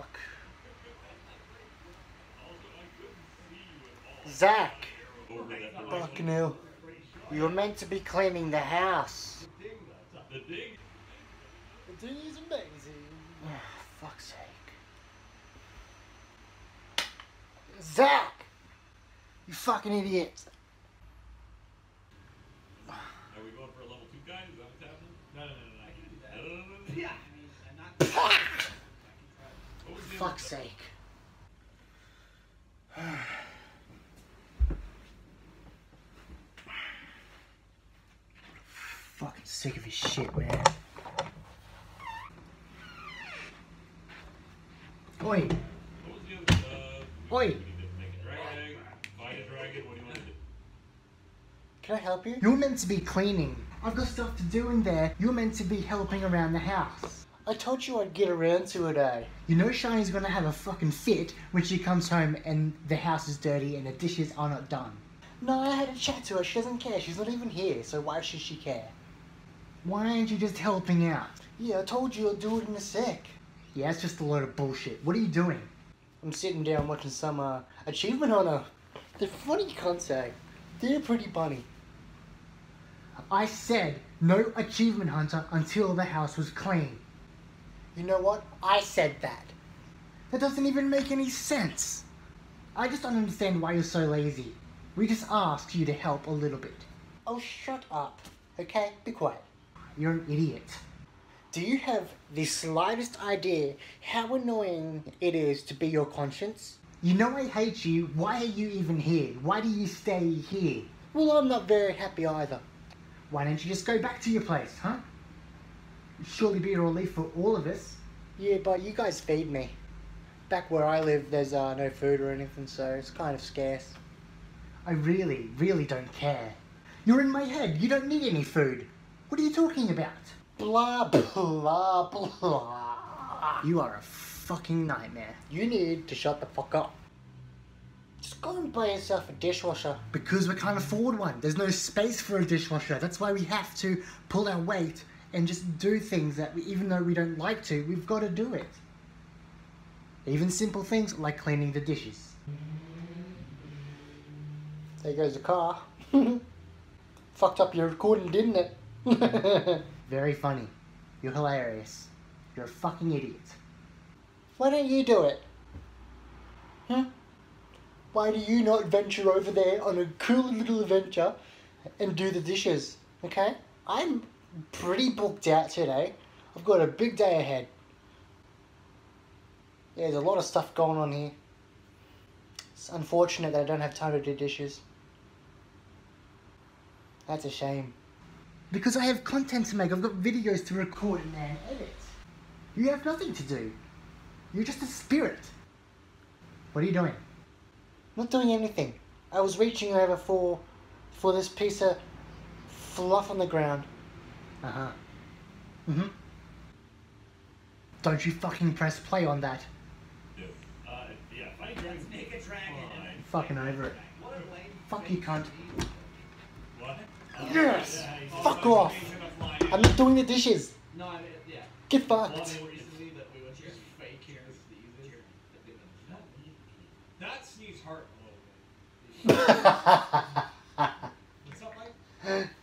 fuck? Zac! Fucking hell. You were meant to be cleaning the house. The dig. The thing is amazing. Ah, fuck's sake. Zac! You fucking idiot. Are we going for a level two guy? Is that what's happening? No, no, no, no, I can do that. No, no, no, no, no. Yeah, I mean, I'm not. What was the fuck's sake. Fucking sick of his shit, man. Oi, What was the other? Uh, Oi. We need to make a dragon egg, find a dragon. What do you want to do? can I help you? You're meant to be cleaning. I've got stuff to do in there. You're meant to be helping around the house. I told you I'd get around to it, eh? You know Shiny's gonna have a fucking fit when she comes home and the house is dirty and the dishes are not done. No, I had a chat to her. She doesn't care. She's not even here, so why should she care? Why aren't you just helping out? Yeah, I told you I'll do it in a sec. Yeah, it's just a load of bullshit. What are you doing? I'm sitting down watching some uh, Achievement Hunter. They're funny concept. They're pretty funny. I said no Achievement Hunter until the house was clean. You know what? I said that. That doesn't even make any sense. I just don't understand why you're so lazy. We just asked you to help a little bit. Oh, shut up. Okay, be quiet. You're an idiot. Do you have the slightest idea how annoying it is to be your conscience? You know I hate you. Why are you even here? Why do you stay here? Well, I'm not very happy either. Why don't you just go back to your place, huh? Surely be a relief for all of us. Yeah, but you guys feed me. Back where I live, there's uh, no food or anything, so it's kind of scarce. I really, really don't care. You're in my head. You don't need any food. What are you talking about? Blah, blah, blah. You are a fucking nightmare. You need to shut the fuck up. Just go and buy yourself a dishwasher. Because we can't afford one. There's no space for a dishwasher. That's why we have to pull our weight and just do things that we, even though we don't like to, we've got to do it. Even simple things like cleaning the dishes. There goes the car. Fucked up your recording, didn't it? Very funny. You're hilarious. You're a fucking idiot. Why don't you do it? Huh? Why do you not venture over there on a cool little adventure and do the dishes? Okay? I'm pretty booked out today. I've got a big day ahead. Yeah, there's a lot of stuff going on here. It's unfortunate that I don't have time to do dishes. That's a shame. Because I have content to make, I've got videos to record and then edit. You have nothing to do. You're just a spirit. What are you doing? Not doing anything. I was reaching over for for this piece of fluff on the ground. Uh-huh. Mm-hmm. Don't you fucking press play on that. Yeah. Uh, yeah. Find dragon. Make a dragon. Fine. Fucking over it. What a lame Fuck you, cunt. What? Yes! Yeah, Fuck off! changing the flying. I'm not doing the dishes. No, I mean, yeah. Get fucked. they were recently that we went to this fake anesthesia that they